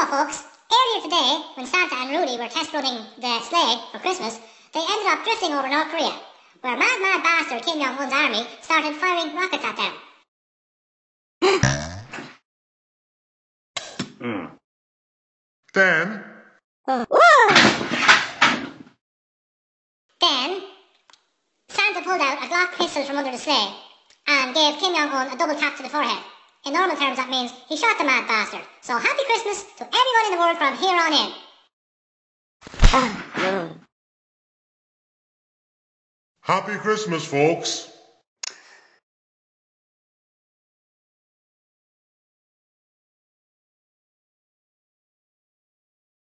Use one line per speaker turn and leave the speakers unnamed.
know, folks, earlier today, when Santa and Rudy were test running the sleigh for Christmas, they ended up drifting over North Korea, where mad, mad bastard Kim Jong-un's army started firing rockets at them.
Hmm. Then,
Then, Santa pulled out a Glock pistol from under the sleigh and gave Kim Jong-un a double tap to the forehead. In normal terms, that means he shot the mad bastard. So happy Christmas to everyone in the world from here on in.
Happy Christmas, folks.